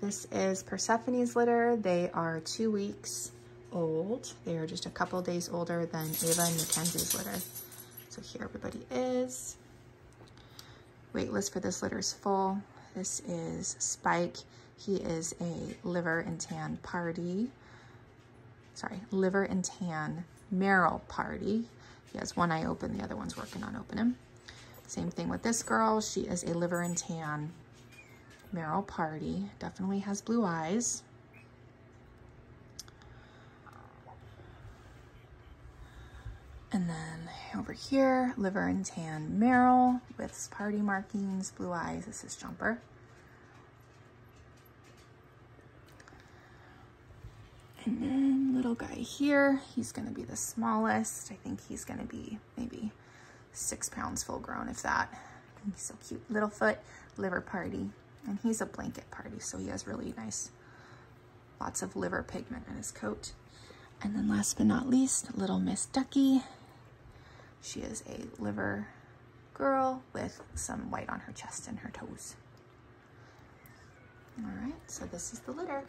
This is Persephone's litter. They are two weeks old. They are just a couple days older than Ava and Mackenzie's litter. So here everybody is. Waitlist for this litter is full. This is Spike. He is a liver and tan party. Sorry, liver and tan Merle party. He has one eye open, the other one's working on opening. Same thing with this girl. She is a liver and tan Merle party. Definitely has blue eyes. And then over here, liver and tan Merle with party markings, blue eyes. This is Jumper. And then little guy here, he's gonna be the smallest. I think he's gonna be maybe six pounds full grown, if that. He's so cute. Little foot, liver party. And he's a blanket party, so he has really nice, lots of liver pigment in his coat. And then last but not least, little Miss Ducky. She is a liver girl with some white on her chest and her toes. All right, so this is the litter.